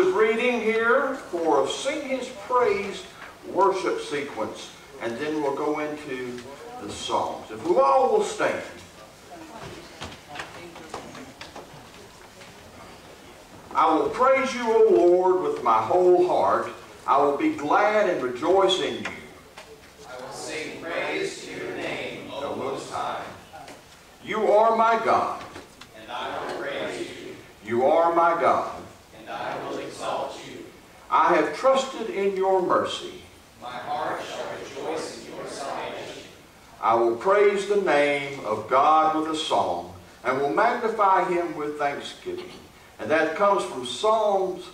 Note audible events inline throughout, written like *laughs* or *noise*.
responsive reading here for a Sing His Praise worship sequence, and then we'll go into the songs. If we all will stand. I will praise you, O Lord, with my whole heart. I will be glad and rejoice in you. I will sing praise to your name, O Most High. You are my God. And I will praise you. You are my God. And I will. I have trusted in your mercy. My heart shall rejoice in your salvation. I will praise the name of God with a song and will magnify him with thanksgiving. And that comes from Psalms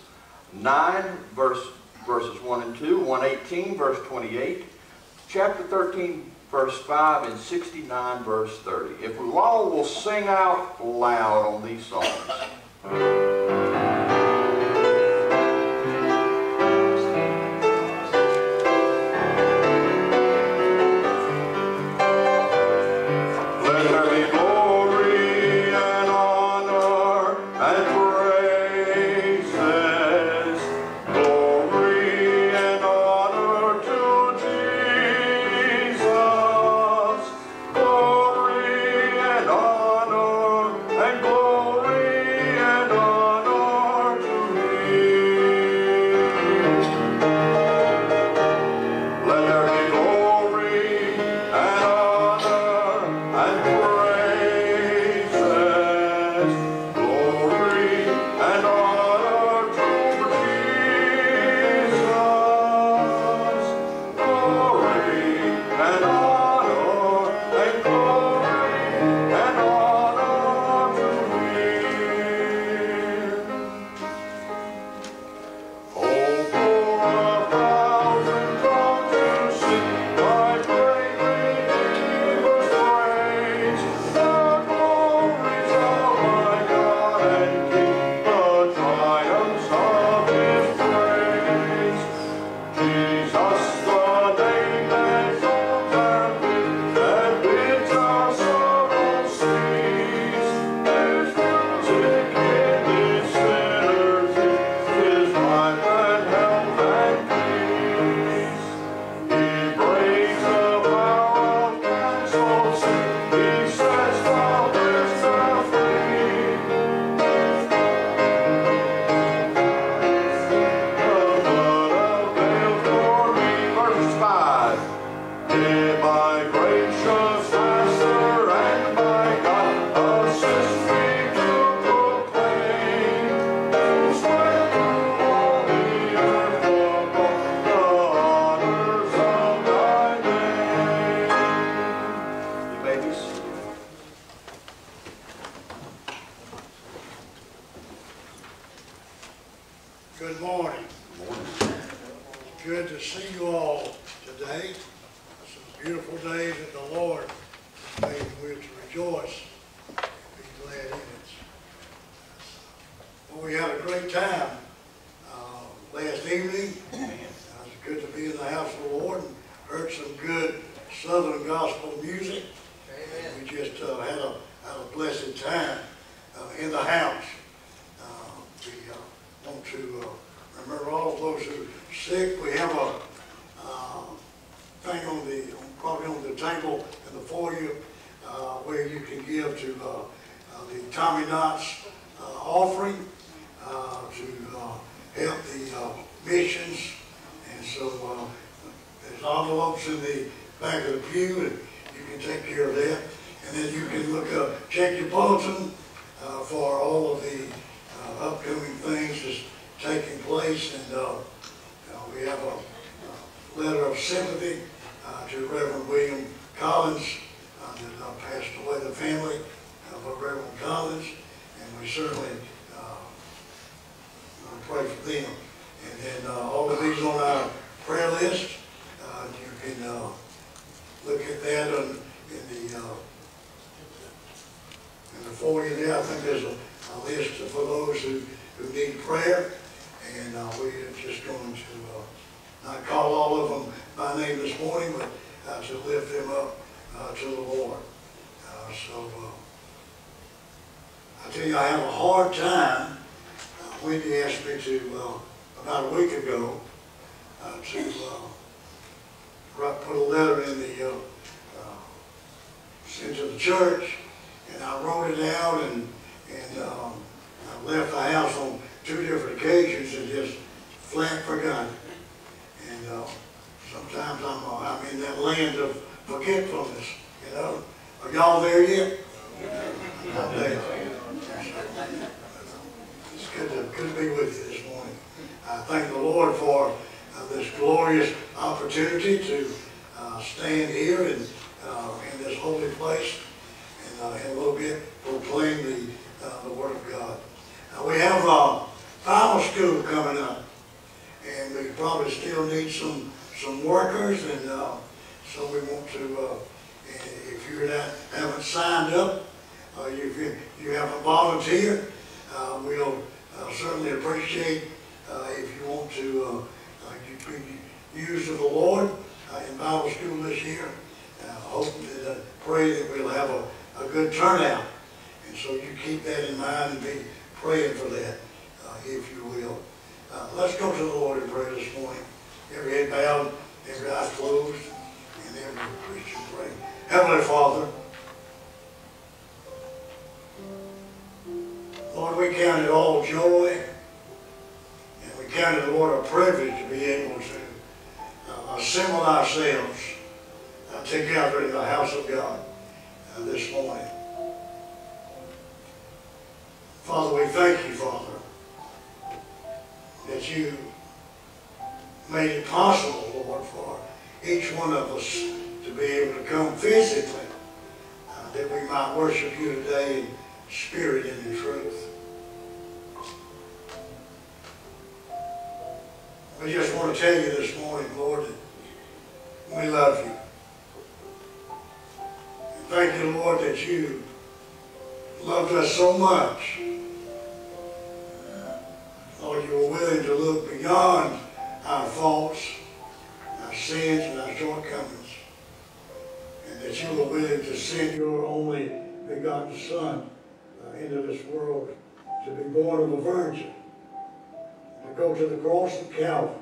9, verse, verses 1 and 2, 118, verse 28, chapter 13, verse 5, and 69, verse 30. If we all will sing out loud on these songs. Table in the foyer uh, where you can give to uh, uh, the Tommy Knott's uh, offering uh, to help the missions. And so there's envelopes in the back of the pew and you can take care of that. And then you can look up, check your bulletin for all of the upcoming things that's taking place. And we have a letter of sympathy uh, to Reverend William Collins uh, that passed away, the family of uh, Reverend Collins. And we certainly uh, pray for them. And then uh, all of these on our prayer list, you can look at that on, in the in the foyer there. I think there's a, a list for those who, who need prayer. And uh, we are just going to uh, not call all of them by name this morning, but uh, to lift them up uh, to the Lord. Uh, So uh, I tell you, I have a hard time. Uh, Wendy asked me to, uh, about a week ago, to write, put a letter in the, sent to the church, and I wrote it out, and, and um, I left the house on two different occasions and just flat forgot it. Uh, sometimes I'm, I'm in that land of forgetfulness, you know? Are y'all there yet? Not there. It's good to, good to be with you this morning. I thank the Lord for uh, this glorious opportunity to uh, stand here uh, in this holy place and uh, in a little bit proclaim the, uh, the Word of God. We have uh, Bible school coming up probably still need some, some workers and uh, so we want to, uh, if you're haven't signed up, uh, if you, you haven't volunteered, uh, we'll uh, certainly appreciate uh, if you want to uh, you be used of the Lord in Bible school this year. Uh, hope and pray that we'll have a, a good turnout. And so you keep that in mind and be praying for that, if you will. Uh, let's go to the Lord in prayer this morning. Every head bowed, every eye closed, and every Christian. Heavenly Father, Lord, we count it all joy, and we count it, Lord, a privilege to be able to uh, assemble ourselves uh, together in the house of God uh, this morning. Father, we thank you, Father, that you made it possible, Lord, for each one of us to be able to come physically, uh, that we might worship you today in spirit and in truth. I just want to tell you this morning, Lord, that we love you. And thank you, Lord, that you loved us so much. Lord, you were willing to look beyond our faults, our sins, and our shortcomings. And that you were willing to send your only begotten Son uh, into this world to be born of a virgin to go to the cross of Calvary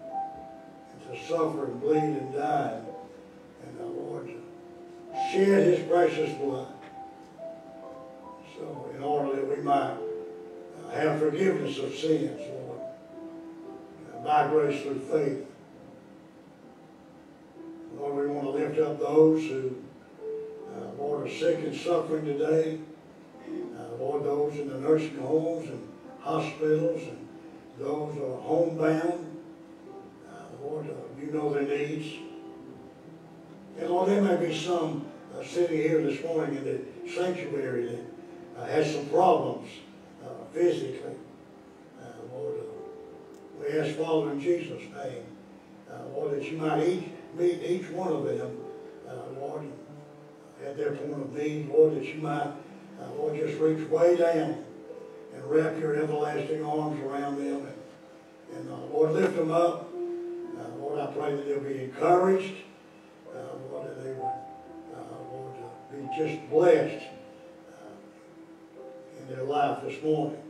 and to suffer and bleed and die and the Lord to shed his precious blood so in order that we might have forgiveness of sins, Lord, by grace through faith. Lord, we want to lift up those who, uh, Lord, are sick and suffering today. Uh, Lord, those in the nursing homes and hospitals and those who are homebound. Uh, Lord, uh, you know their needs. And Lord, there may be some uh, sitting here this morning in the sanctuary that uh, has some problems physically. Uh, Lord, uh, we ask, Father, in Jesus' name, uh, Lord, that you might each, meet each one of them, uh, Lord, at their point of need, Lord, that you might, uh, Lord, just reach way down and wrap your everlasting arms around them. And, and uh, Lord, lift them up. Uh, Lord, I pray that they'll be encouraged. Uh, Lord, that they would, uh, Lord, uh, be just blessed uh, in their life this morning.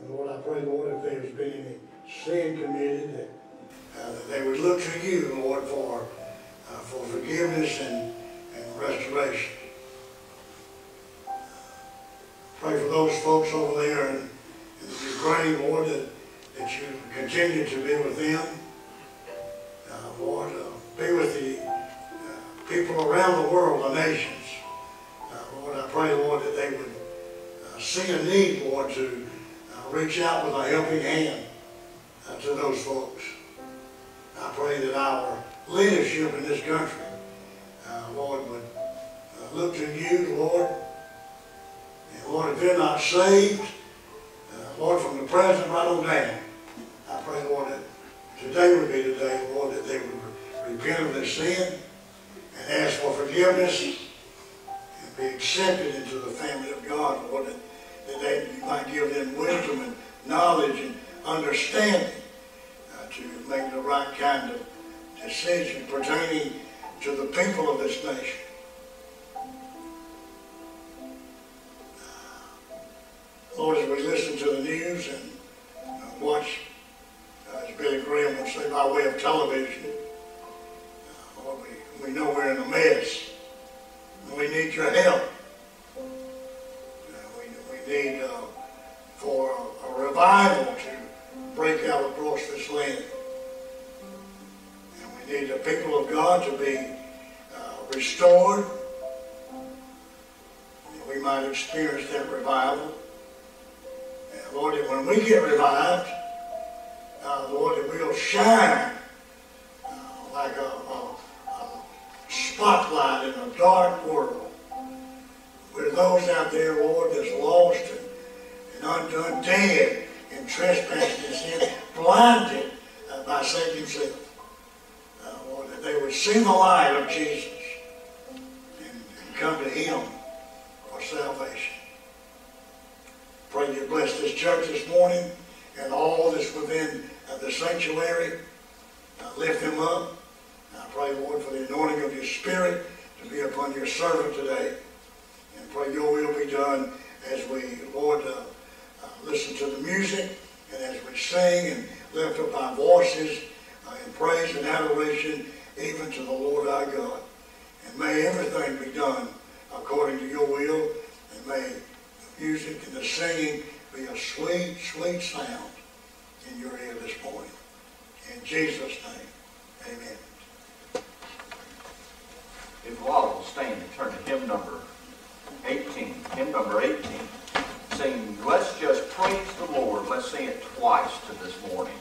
And Lord, I pray, Lord, if there's been any sin committed, that, uh, that they would look to you, Lord, for, uh, for forgiveness and, and restoration. Pray for those folks over there in, in Ukraine, Lord, that, that you continue to be with them. Uh, Lord, uh, be with the uh, people around the world, the nations. Uh, Lord, I pray, Lord, that they would see a need, Lord, to reach out with a helping hand uh, to those folks. I pray that our leadership in this country, uh, Lord, would uh, look to you, Lord. And Lord, if they're not saved, Lord, from the president right on down, I pray, Lord, that today would be the day, Lord, that they would repent of their sin and ask for forgiveness. And be accepted into the family of God, Lord, that, they, you might give them wisdom and knowledge and understanding uh, to make the right kind of decision pertaining to the people of this nation. Lord, as we listen to the news and uh, watch, uh, as Billy Graham would say, by way of television, uh, Lord, we, we know we're in a mess. We need your help. Need uh, for a, a revival to break out across this land. And we need the people of God to be uh, restored. that We might experience that revival. And Lord, that when we get revived, uh, Lord, that we'll shine uh, like a, a, a spotlight in a dark world. With those out there, Lord, that's lost and, and undone, dead in trespassing and sin, blinded uh, by Satan himself. Uh, Lord, that they would see the light of Jesus and, and come to him for salvation. Pray you bless this church this morning and all that's within uh, the sanctuary. Uh, lift them up. I pray, Lord, for the anointing of your Spirit to be upon your servant today. Pray your will be done as we, Lord, uh, uh, listen to the music and as we sing and lift up our voices uh, in praise and adoration even to the Lord our God. And may everything be done according to your will. And may the music and the singing be a sweet, sweet sound in your ear this morning. In Jesus' name, amen. If you all will stand and turn to hymn number 18, hymn number 18, sing, Let's Just Praise the Let's it twice to this morning.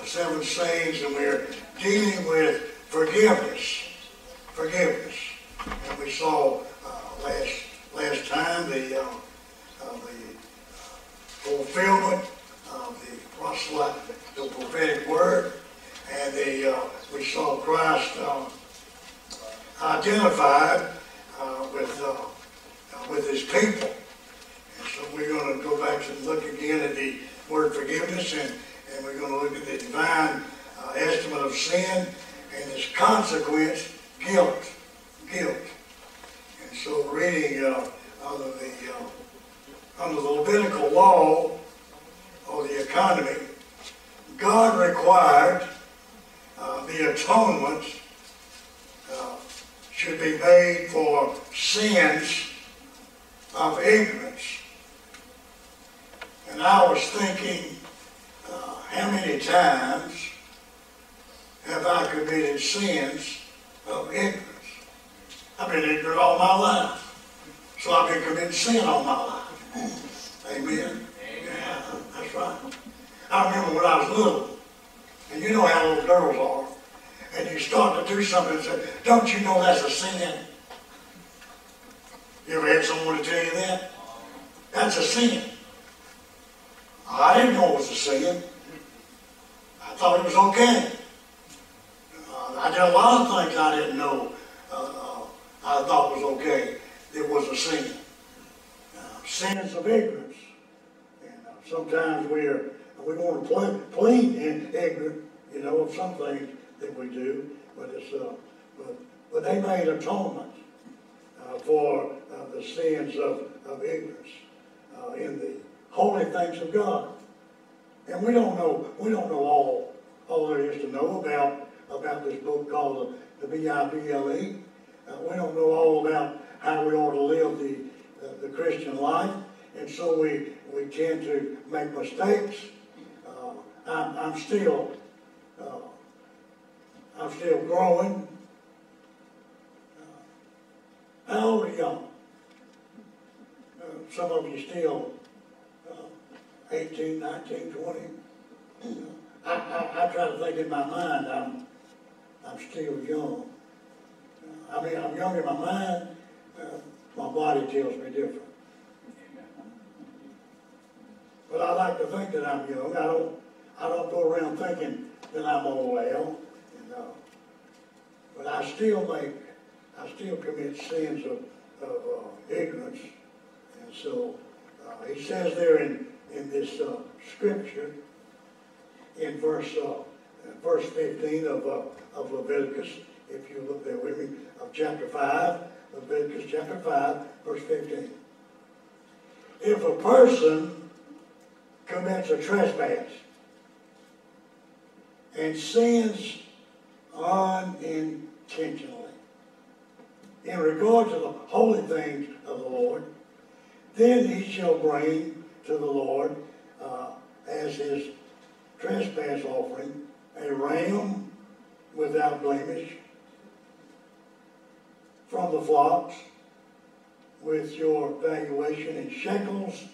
The seven sayings, and we're dealing with. Forgiveness. And we saw uh, last last time the uh, uh, the fulfillment of the proselyte, the prophetic word, and the uh, we saw Christ uh, identified uh, with uh, uh, with his people. And so we're going to go back and look again at the word forgiveness, and, and we're going to look at the divine uh, estimate of sin and its consequence, guilt. Guilt. And so reading uh, under the uh, under the Levitical law or the economy, God required uh, the atonement uh, should be made for sins of ignorance. And I was thinking, uh, how many times have I committed sins of ignorance? I've been ignorant all my life. So I've been committing sin all my life. Amen? Yeah, that's right. I remember when I was little, and you know how little girls are, and you start to do something and say, don't you know that's a sin? You ever had someone to tell you that? That's a sin. I didn't know it was a sin. I thought it was okay. Uh, I did a lot of things I didn't know uh, uh, I thought was okay. It was a sin. Uh, sins of ignorance. And uh, sometimes we're we want to plead, plead in ignorant, you know, of some things that we do, but it's uh, but but they made atonement uh, for uh, the of, ignorance uh, in the holy things of God. And we don't know we don't know all all there is to know about about this book called the, the B-I-B-L-E. Uh, we don't know all about how we ought to live the, uh, the Christian life, and so we, we tend to make mistakes. Uh, I'm, I'm still uh, I'm still growing. How old are you? Uh, some of you still uh, 18, 19, 20. I, I, I try to think in my mind, I'm, I'm still young. I mean, I'm young in my mind, uh, my body tells me different. But I like to think that I'm young. I don't, I don't go around thinking that I'm old Al, you know. But I still make, I still commit sins of, of uh, ignorance. So uh, he says there in, in this uh, scripture, in verse, uh, verse 15 of, uh, of Leviticus, if you look there with me, of chapter 5, Leviticus chapter 5, verse 15. If a person commits a trespass and sins unintentionally in regard to the holy things of the Lord, then he shall bring to the Lord uh, as his trespass offering a ram without blemish from the flocks with your valuation in shekels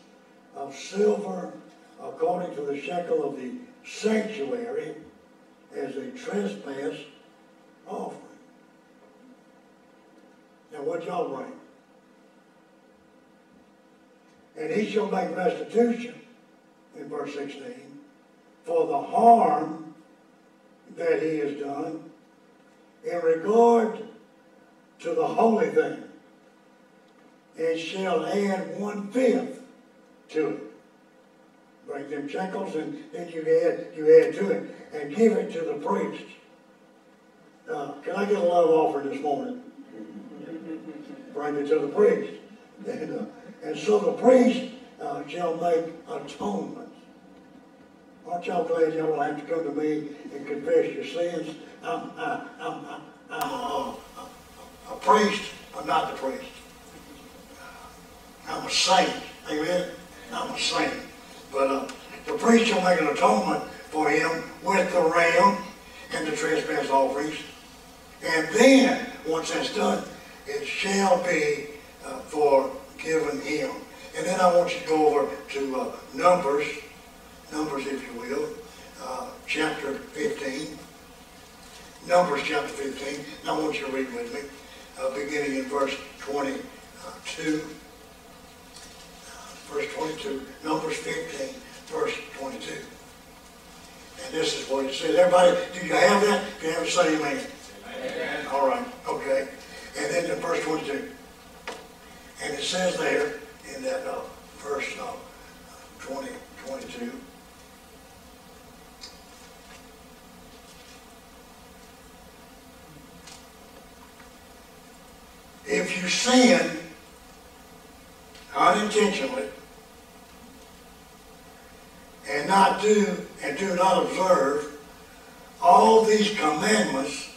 of silver according to the shekel of the sanctuary as a trespass offering. Now what y'all bring? And he shall make restitution in verse 16 for the harm that he has done in regard to the holy thing, and shall add one fifth to it. Bring them shekels, and then you add you add to it, and give it to the priest. Uh, can I get a love offering this morning? *laughs* Bring it to the priest, *laughs* and, uh, and so the priest uh, shall make atonement. Aren't y'all glad y'all have to come to me and confess your sins? I'm, I, I'm, I'm, I'm a, a, a priest, but not the priest. I'm a saint. Amen? I'm a saint. But uh, the priest shall make an atonement for him with the ram and the trespass offerings. And then, once that's done, it shall be uh, forgiven him. And then I want you to go over to uh, Numbers Numbers, if you will, uh, chapter 15. Numbers chapter 15. Now I want you to read with me, uh, beginning in verse 22. Uh, verse 22. Numbers 15, verse 22. And this is what it says. Everybody, do you have that? If you have it, say amen. Amen. All right, okay. And then in verse 22. And it says there in that uh, verse uh, 20, 22. If you sin unintentionally and not do and do not observe all these commandments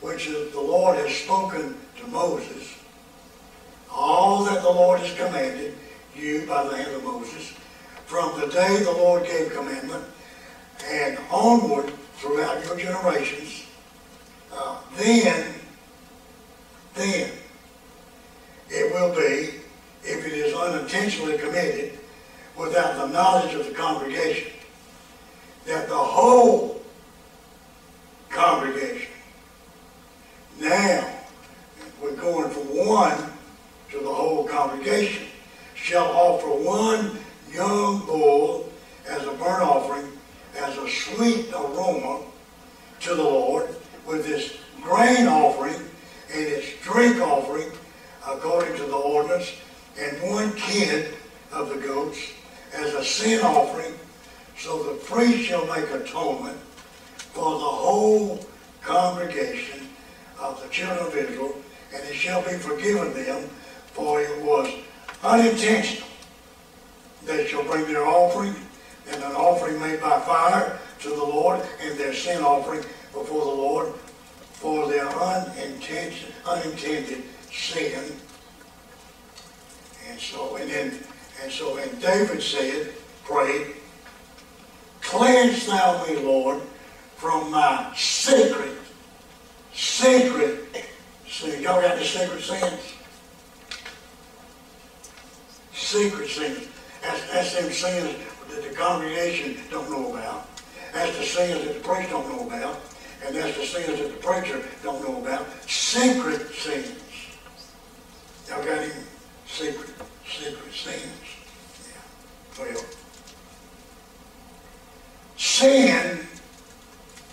which the Lord has spoken to Moses, all that the Lord has commanded you by the hand of Moses, from the day the Lord gave commandment and onward throughout your generations, uh, then, then it will be, if it is unintentionally committed, without the knowledge of the congregation, that the whole congregation, now, we're going from one to the whole congregation, shall offer one young bull as a burnt offering, as a sweet aroma to the Lord, with its grain offering and its drink offering, according to the ordinance, and one kid of the goats as a sin offering. So the priest shall make atonement for the whole congregation of the children of Israel, and it shall be forgiven them, for it was unintentional. They shall bring their offering, and an offering made by fire to the Lord, and their sin offering before the Lord for their unintention, unintended sin. And so, and then, and so, and David said, prayed, cleanse thou me, Lord, from my secret, secret sin. Y'all got any secret sins? Secret sins. That's, that's them sins that the congregation don't know about. That's the sins that the priest don't know about. And that's the sins that the preacher don't know about. Secret sins. Y'all got any secret, secret sins? Yeah. Well, sin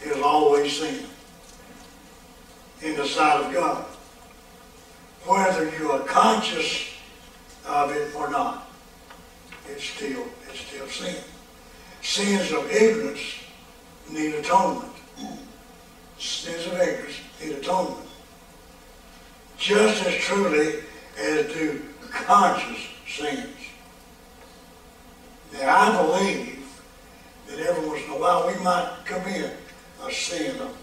is always sin in the sight of God, whether you are conscious of it or not. It's still, it's still sin. Sins of ignorance need atonement. Sins of ignorance need atonement. Just as truly as do conscious sins. Now, I believe that every once in a while we might commit a sin of,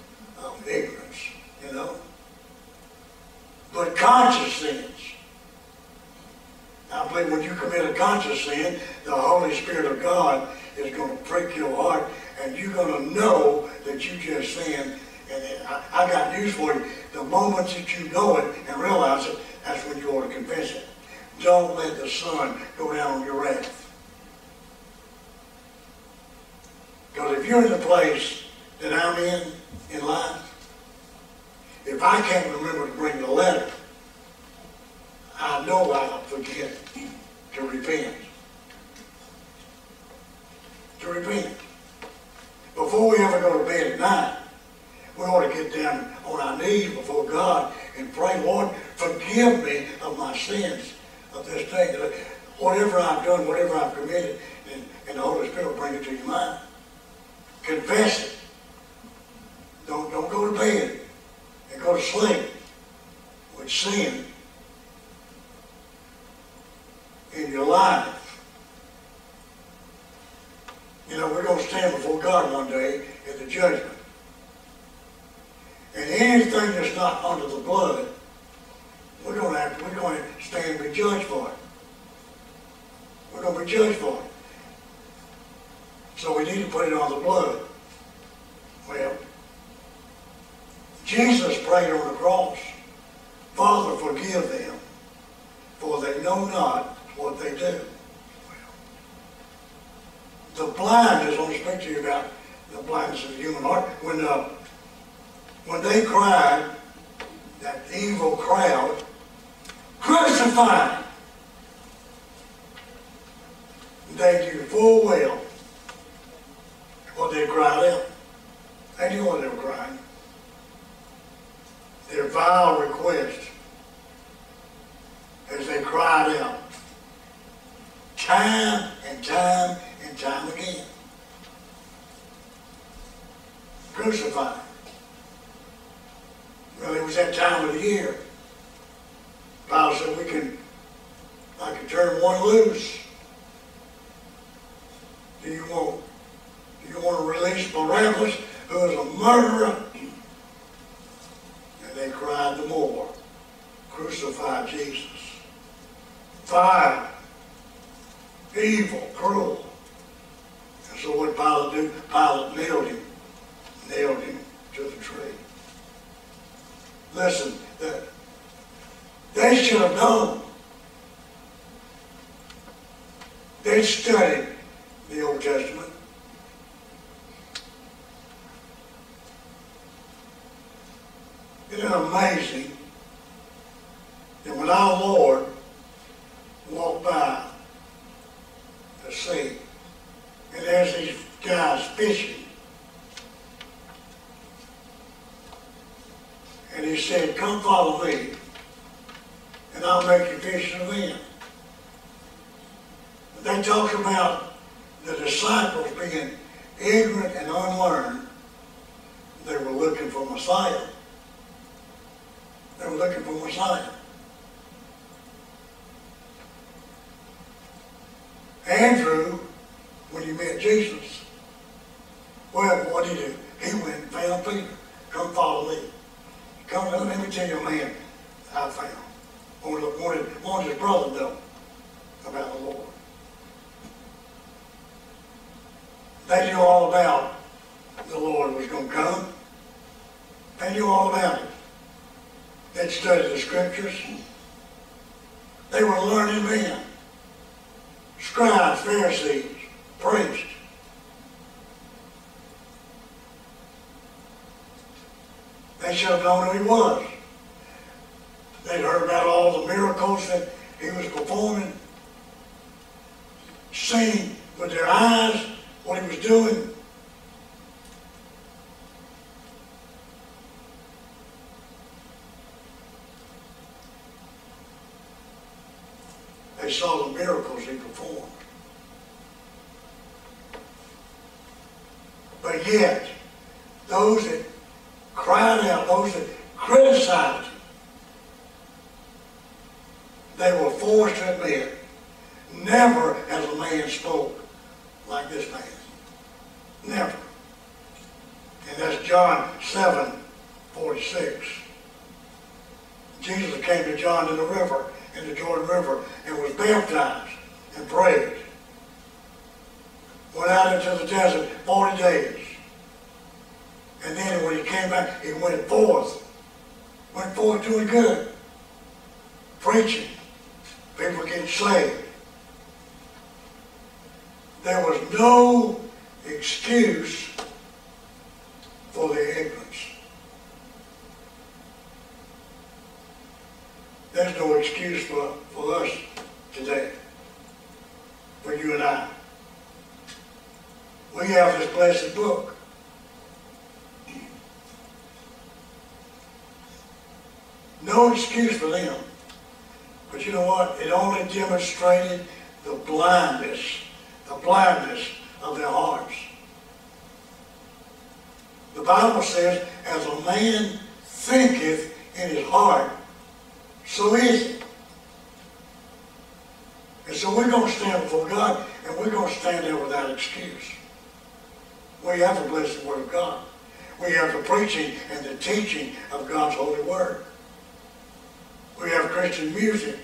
of ignorance, you know. But conscious sins, I believe when you commit a conscious sin, the Holy Spirit of God is going to prick your heart and you're going to know that you just sinned. And I, I got news for you. The moment that you know it and realize it, that's when you ought to confess it. Don't let the sun go down on your wrath. Because if you're in the place that I'm in, in life, if I can't remember to bring the letter, I know I'll forget to repent. To repent. Before we ever go to bed at night, we ought to get down on our knees before God and pray, Lord, forgive me of my sins of this day. Whatever I've done, whatever I've committed, and, and the Holy Spirit will bring it to your mind. Confess it. Don't, don't go to bed and go to sleep with sin in your life. You know, we're going to stand before God one day at the judgment. And anything that's not under the blood, we're going to have to, we're going to stand and be judged for it. We're going to be judged for it. So we need to put it on the blood. He said, come follow me, and I'll make you fishers of men. They talk about the disciples being ignorant and unlearned. They were looking for Messiah. They were looking for Messiah. Andrew, when he met Jesus, well, what did he do? He went and found Peter. Come follow me. Come, let me tell you a man I found. Wanted, wanted, wanted his brother to know about the Lord. They knew all about the Lord was going to come. They knew all about it. They'd studied the scriptures. They were learning men. Scribes, Pharisees, priests. Should have known who he was. They'd heard about all the miracles that he was performing, seen with their eyes what he was doing. They saw the miracles he performed. But yet, those that cried out, those that criticized him, they were forced to admit, never has a man spoke like this man. Never. And that's John 7, 46. Jesus came to John in the river, in the Jordan River, and was baptized and prayed. Went out into the desert 40 days. And then when he came back, he went forth. Went forth doing good. Preaching. People getting saved. There was no excuse for the ignorance. There's no excuse for, for us today, for you and I. We have this blessed book. Excuse for them. But you know what? It only demonstrated the blindness, the blindness of their hearts. The Bible says, as a man thinketh in his heart, so is it. And so we're going to stand before God, and we're going to stand there without excuse. We have the blessed Word of God. We have the preaching and the teaching of God's holy Word. We have Christian music.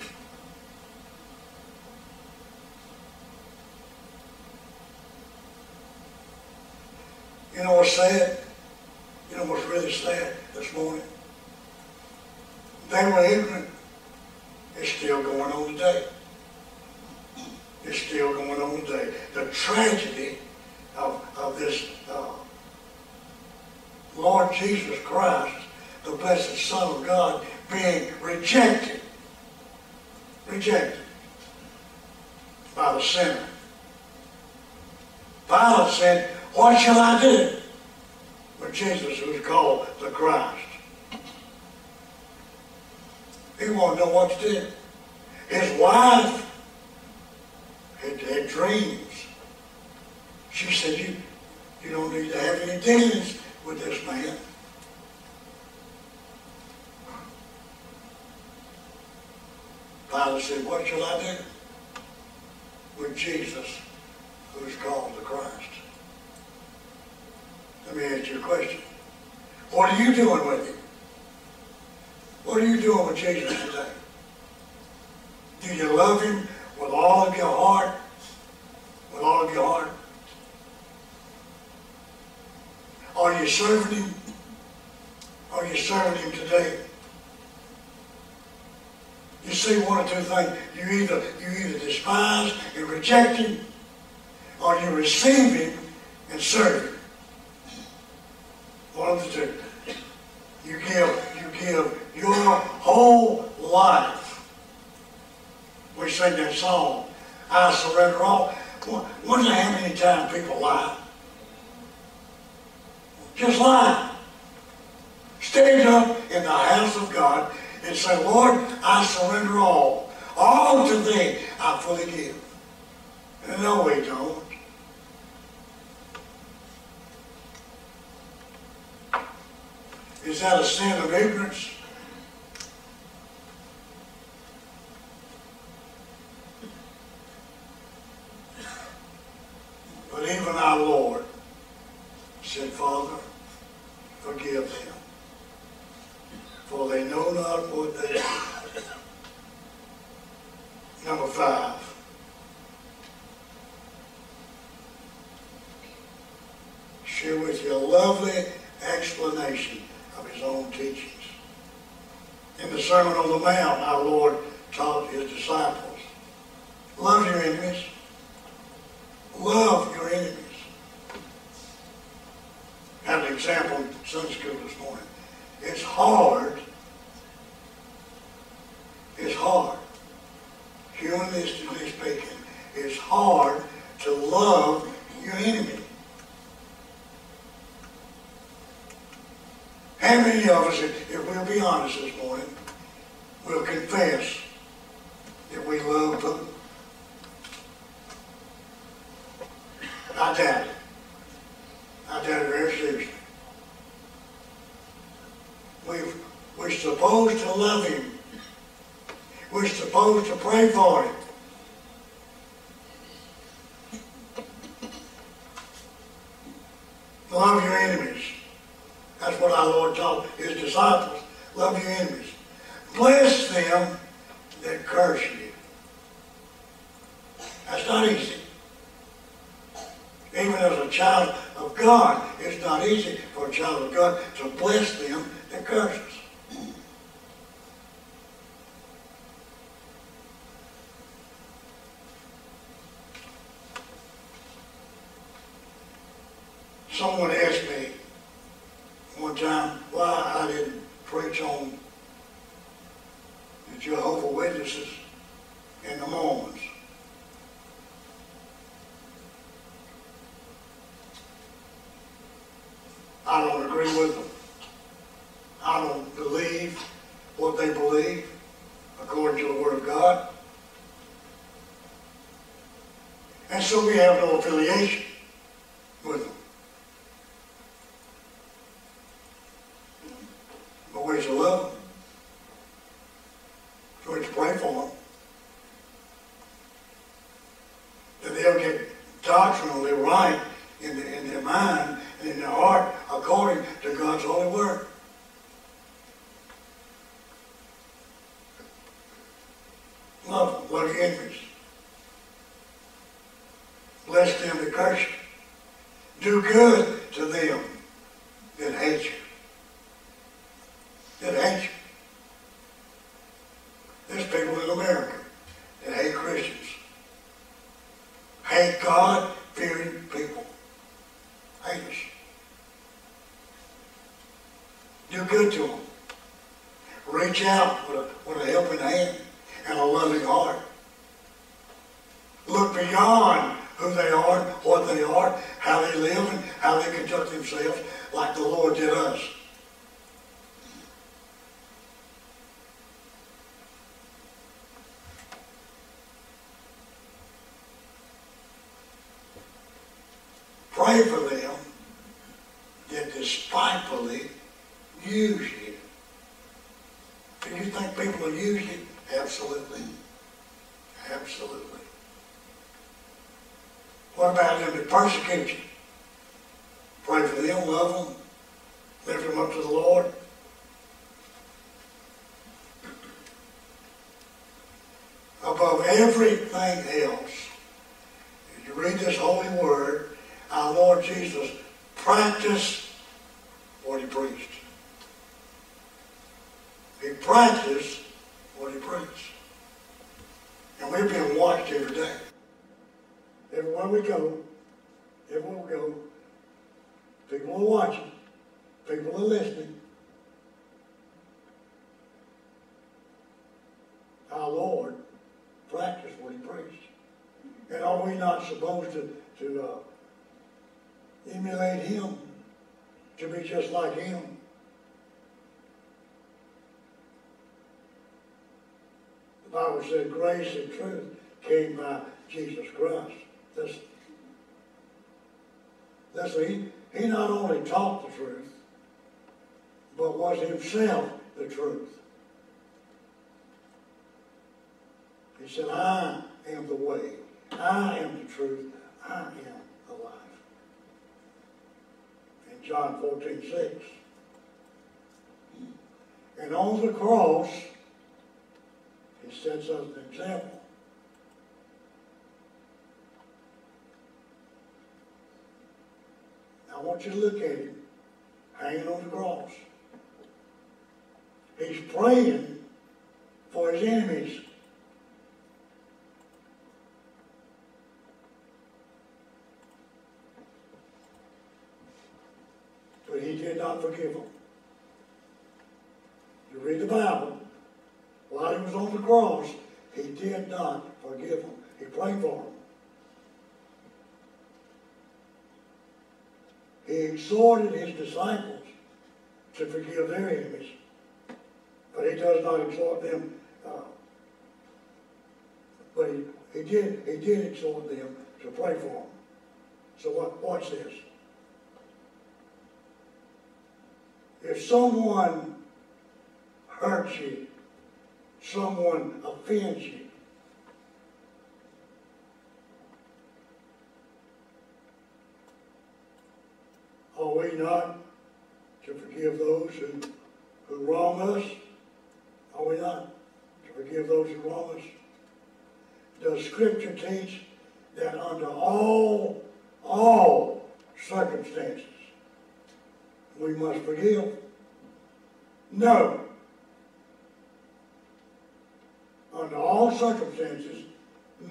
You know what's sad? You know what's really sad this morning? They were ignorant. It's still going on today. It's still going on today. The tragedy of, of this uh, Lord Jesus Christ, the blessed Son of God, being rejected. Rejected by the sinner. Pilate said, What shall I do? But Jesus, is called the Christ, he wanted to know what to do. His wife had, had dreams. She said, you, you don't need to have any dealings with this man. Pilate said, what shall I do with Jesus, who is called the Christ? Let me ask you a question. What are you doing with him? What are you doing with Jesus today? Do you love him with all of your heart? With all of your heart? Are you serving him? Are you serving him today? You see one or two things. You either, you either despise and reject him, or you receive him and serve him. One of the two. You give, you give your whole life. We sing that song, I surrender all. Wonder how many times people lie. Just lie. Stand up in the house of God and say, Lord, I surrender all. All to thee I fully give. No, we don't. Is that a sin of ignorance? But even our Lord said, Father, forgive them, for they know not what they do. Number five. Share with you a lovely explanation of his own teachings. In the Sermon on the Mount, our Lord taught his disciples, love your enemies. Love your enemies. I had an example in Sunday school this morning. It's hard. It's hard. Humanistically speaking, it's hard to love your enemy. How many of us, if we'll be honest this morning, will confess that we love Putin? I doubt it. I doubt it very seriously. We've, we're supposed to love him. We're supposed to pray for him. Love your enemies. That's what our Lord taught his disciples. Love your enemies. Bless them that curse you. That's not easy. Even as a child of God, it's not easy for a child of God to bless them that curses. Someone asked me one time why I didn't preach on the Jehovah Witnesses and the Mormons. I don't agree with them. I don't believe what they believe according to the Word of God. And so we have no affiliation with them. But we're to love them. We're to pray for them. That they'll get doctrinally right in, the, in their mind and in their heart according to God's holy word. Love, love your enemies. Bless them that curse you. Do good to them that hate you. That hate you. There's people in America that hate Christians. Hate God-fearing people. Hate us. Do good to them. Reach out with a, with a helping hand and a loving heart. Look beyond who they are, what they are, how they live, and how they conduct themselves like the Lord did us. Pray for them that despitefully use you. Do you think people will use you? Absolutely. Absolutely. What about them that persecute you? Pray for them, love them, lift them up to the Lord. Above everything else, if you read this holy word, our Lord Jesus practiced what he preached. He practiced what he preached. And we're being watched every day. Everywhere we go, everywhere we go, people are watching, people are listening. Our Lord practiced what he preached. And are we not supposed to, to uh, emulate him, to be just like him? The Bible said grace and truth came by uh, Jesus Christ. Listen, listen he, he not only taught the truth, but was himself the truth. He said, I am the way, I am the truth, I am the life. In John 14, 6. And on the cross, he sets us an example. I want you to look at him hanging on the cross. He's praying for his enemies. But he did not forgive them. You read the Bible, while he was on the cross, he did not forgive them. He prayed for them. He exhorted his disciples to forgive their enemies, but he does not exhort them. Uh, but he, he did he did exhort them to pray for them. So what, watch this. If someone hurts you, someone offends you, are we not to forgive those who, who wrong us? Are we not to forgive those who wrong us? Does Scripture teach that under all, all circumstances, we must forgive? No. Under all circumstances,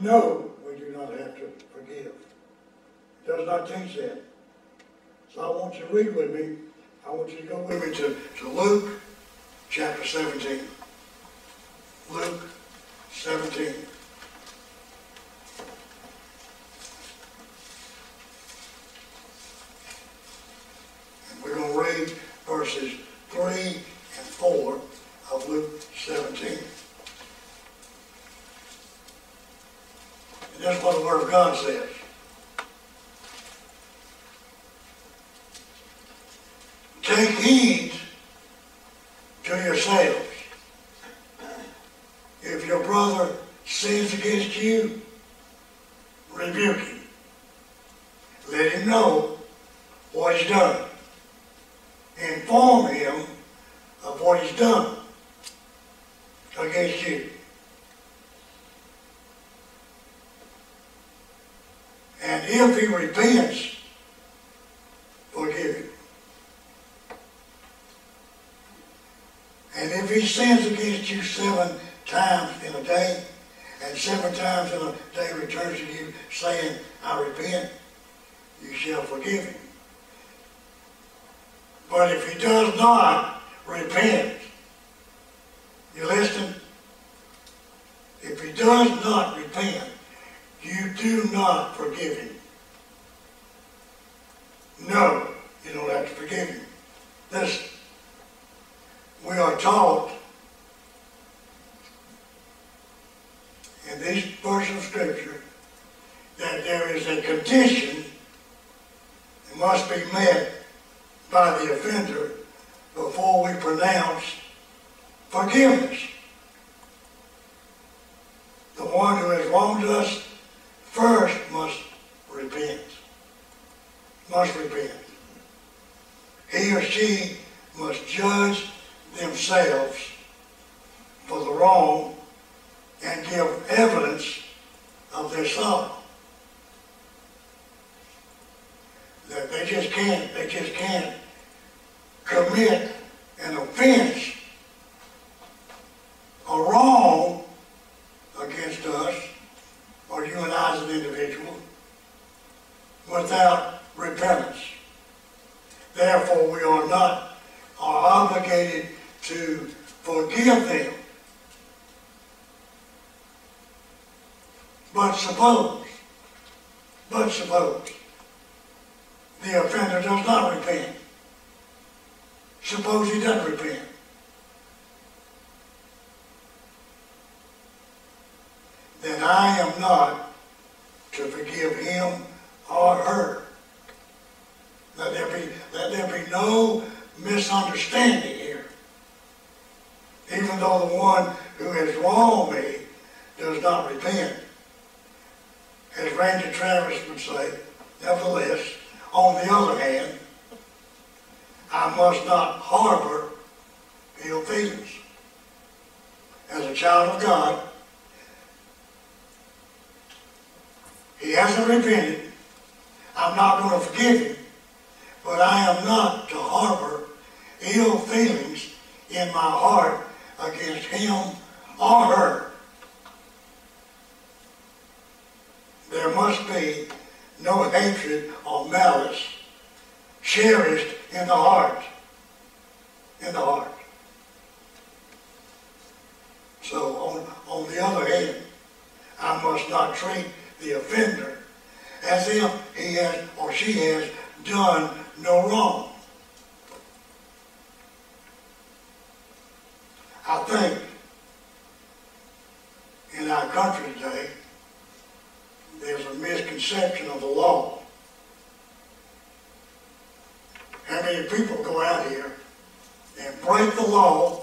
no, we do not have to forgive. It does not teach that. So I want you to read with me. I want you to go with me to, to Luke chapter 17. Luke 17. And we're going to read verses 3 and 4 of Luke 17. And that's what the Word of God says. Take heed to yourselves. If your brother sins against you, rebuke him. Let him know what he's done. Inform him of what he's done against you. And if he repents, forgive him. And if he sins against you seven times in a day, and seven times in a day returns to you saying, I repent, you shall forgive him. But if he does not repent, you listen? If he does not repent, you do not forgive him. No, you don't have to forgive him. Listen, we are taught in these verses of Scripture that there is a condition that must be met by the offender before we pronounce forgiveness. The one who has wronged us first must repent. Must repent. He or she must judge themselves for the wrong and give evidence of their sorrow. That they just can't, they just can't commit an offense, a wrong against us, or you and I as an individual, without repentance. Therefore, we are not, are obligated to forgive them. But suppose, but suppose, the offender does not repent. Suppose he doesn't repent. Then I am not to forgive him or her. Let there be, let there be no misunderstanding here. Even though the one who has wronged me does not repent. As Randy Travis would say, nevertheless, on the other hand, I must not harbor ill feelings. As a child of God, he hasn't repented. I'm not going to forgive him. But I am not to harbor ill feelings in my heart against him or her. There must be no hatred or malice cherished in the heart. In the heart. So on, on the other hand, I must not treat the offender as if he has or she has done no wrong. I think in our country today, there's a misconception of the law. How many people go out here and break the law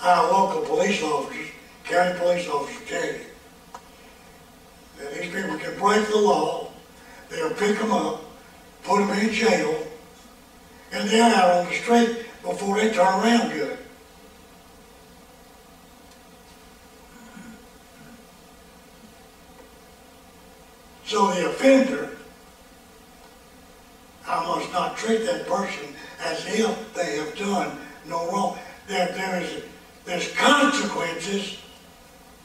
our local police officers, county police officers tell you that these people can break the law, they'll pick them up, put them in jail, and they're out on the street before they turn around good. So the offender, I must not treat that person as if they have done no wrong. There, there is, there's consequences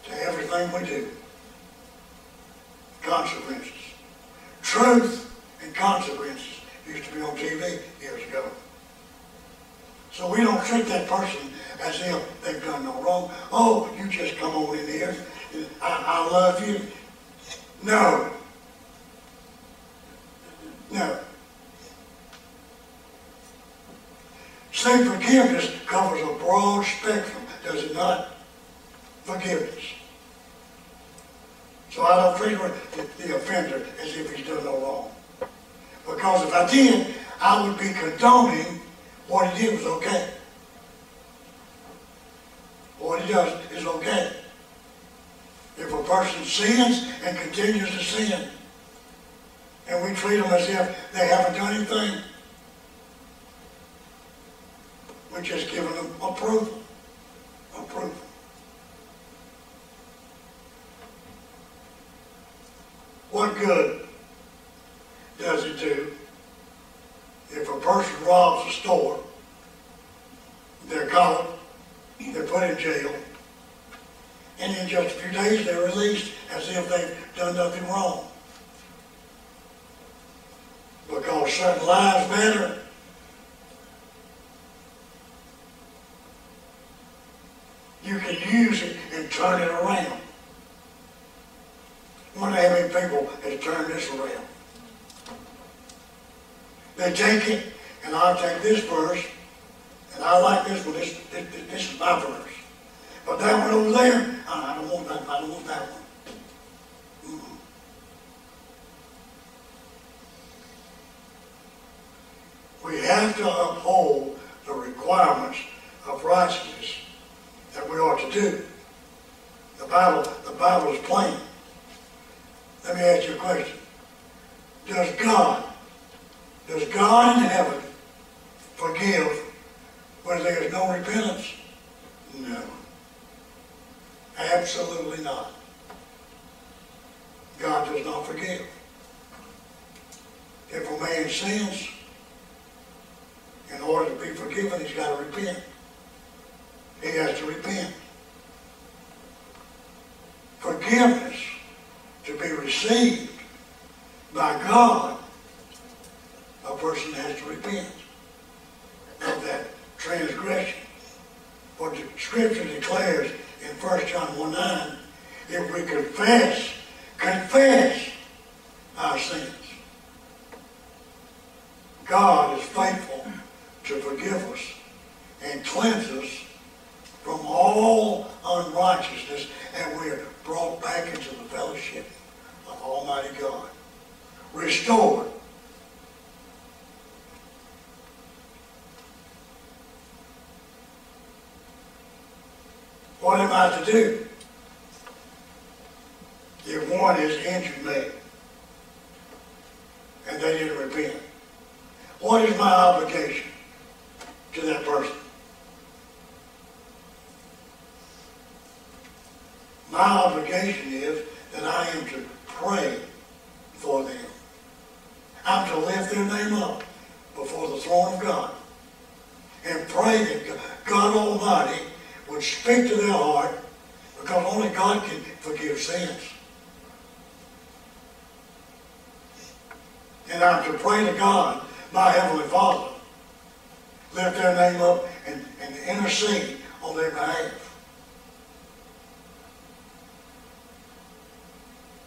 to everything we do. Consequences. Truth and consequences used to be on TV years ago. So we don't treat that person as if they've done no wrong. Oh, you just come on in here. I, I love you. No. No. See, forgiveness covers a broad spectrum, does it not? Forgiveness. So I don't treat the, the offender as if he's done no wrong. Because if I did, I would be condoning what he did was okay. What he does is okay. If a person sins and continues to sin, and we treat them as if they haven't done anything, we're just giving them approval. Approval. What good does it do if a person robs a store, they're caught, they're put in jail, and in just a few days they're released as if they've done nothing wrong? Because certain lives matter. You can use it and turn it around. Wonder how many people have turned this around. They take it, and I'll take this verse, and I like this one, this, this, this is my verse. But that one over there, I don't want that, I don't want that one. We have to uphold the requirements of righteousness that we ought to do. The Bible, the Bible is plain. Let me ask you a question. Does God, does God in heaven forgive when there is no repentance? No. Absolutely not. God does not forgive. If a man sins, in order to be forgiven, he's got to repent. He has to repent. Forgiveness to be received by God, a person has to repent of that transgression. For the scripture declares in 1 John 1 9, if we confess, confess our sins, God is faithful to forgive us and cleanse us from all unrighteousness, and we are brought back into the fellowship of Almighty God. Restored. What am I to do? If one has injured me and they didn't repent, what is my obligation to that person? My obligation is that I am to pray for them. I'm to lift their name up before the throne of God and pray that God Almighty would speak to their heart because only God can forgive sins. And I'm to pray to God, my Heavenly Father, lift their name up and, and intercede on their behalf.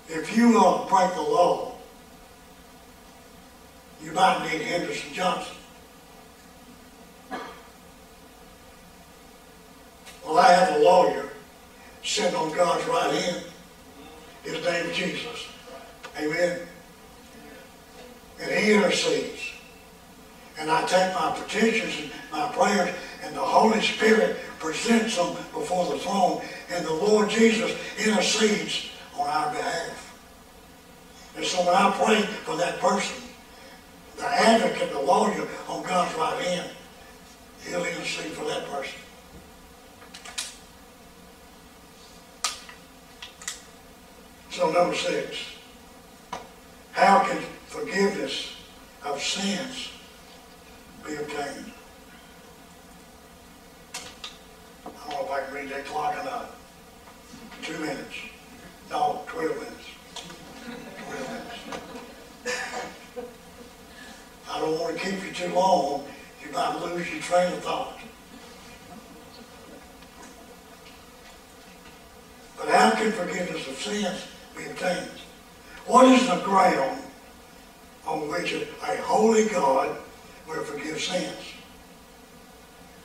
If you uh, break the law, you might need Henderson Johnson. Well, I have a lawyer sitting on God's right hand. His name is Jesus. Amen. And he intercedes. And I take my petitions and my prayers, and the Holy Spirit presents them before the throne, and the Lord Jesus intercedes on our behalf. And so when I pray for that person, the advocate, the lawyer on God's right hand, he'll intercede for that person. So number six, how can forgiveness of sins be obtained? I don't know if I can read that clock or not. Two minutes. No, 12 minutes. 12 minutes. I don't want to keep you too long. You might lose your train of thought. But how can forgiveness of sins be obtained? What is the ground on which a, a holy God will forgive sins?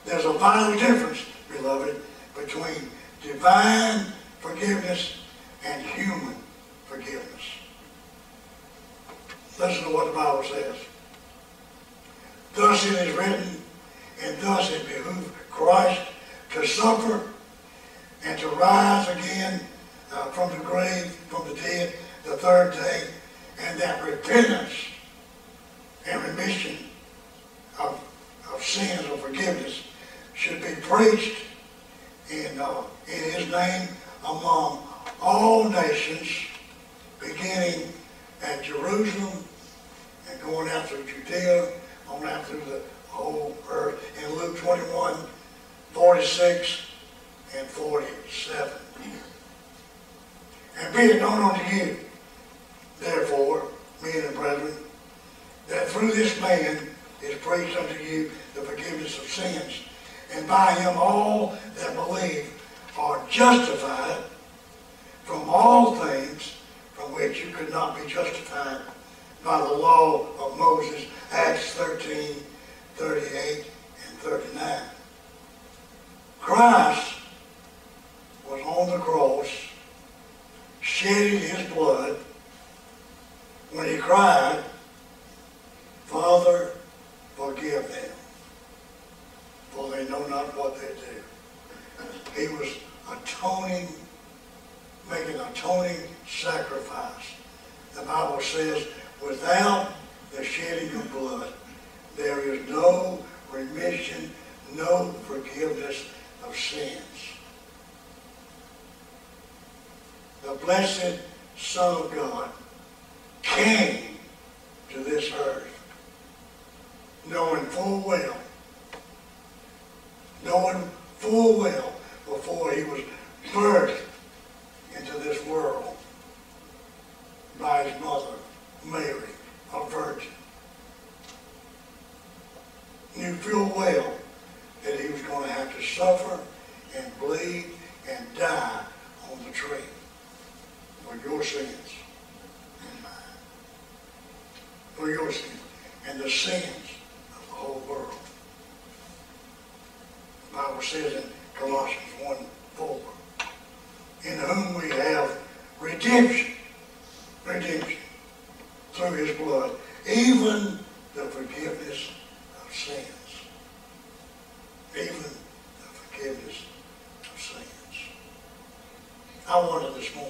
There's a vital difference, beloved, between divine forgiveness and human forgiveness. Listen to what the Bible says. Thus it is written, and thus it behooved Christ to suffer and to rise again uh, from the grave, from the dead, the third day, and that repentance and remission of, of sins or forgiveness should be preached in, uh, in his name among all nations, beginning at Jerusalem and going out through Judea, on out through the whole earth. In Luke 21, 46 and 47. And be it known unto you, therefore, men and brethren, that through this man is preached unto you the forgiveness of sins, and by him all that believe are justified from all things from which you could not be justified by the law of Moses, Acts 13, 38 and 39. Christ was on the cross, shedding his blood when he cried, Father, forgive them, for they know not what they do. He was atoning, making atoning sacrifice. The Bible says, without the shedding of blood, there is no remission, no forgiveness of sins. The blessed Son of God came to this earth knowing full well, knowing full well before he was birthed into this world by his mother, Mary, a virgin. Knew full well that he was going to have to suffer and bleed and die on the tree for your sins and mine. For your sins and the sins Bible says in Colossians 1 4, in whom we have redemption, redemption through his blood, even the forgiveness of sins. Even the forgiveness of sins. I wonder this morning.